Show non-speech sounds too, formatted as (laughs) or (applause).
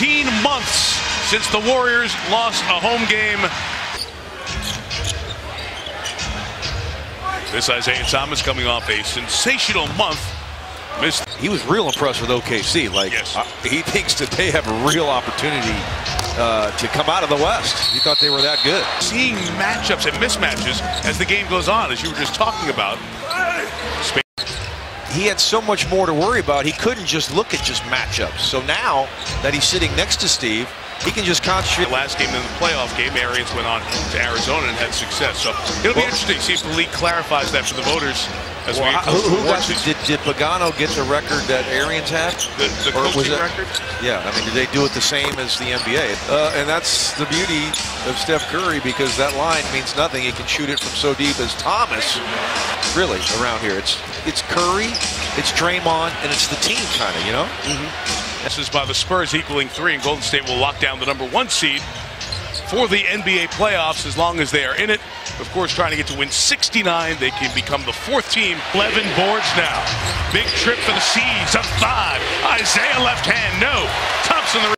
18 months since the Warriors lost a home game. This Isaiah Thomas coming off a sensational month. Missed. He was real impressed with OKC. Like Yes. uh, he (laughs) thinks that they have a real opportunity uh, to come out of the West. He thought they were that good. Seeing matchups and mismatches as the game goes on, as you were just talking about. He had so much more to worry about. He couldn't just look at just matchups. So now that he's sitting next to Steve, he can just concentrate. Last game in the playoff game, Arians went on to Arizona and had success. So it'll be Well- interesting to see if the league clarifies that for the voters as Well, we who, who got, did, did Pagano get the record that Arians had? The, the coaching record? Yeah, I mean, did they do it the same as the NBA? Uh, and that's the beauty of Steph Curry because that line means nothing. He can shoot it from so deep as Thomas. Really, around here, it's it's Curry, it's Draymond, and it's the team kind of, you know. This is by the Spurs equaling three, and Golden State will lock down the number one seed for the NBA playoffs as long as they are in it. Of course, trying to get to win 69, they can become the fourth team. 11 boards now. Big trip for the Seeds, up five. Isaiah left hand, no. Thompson the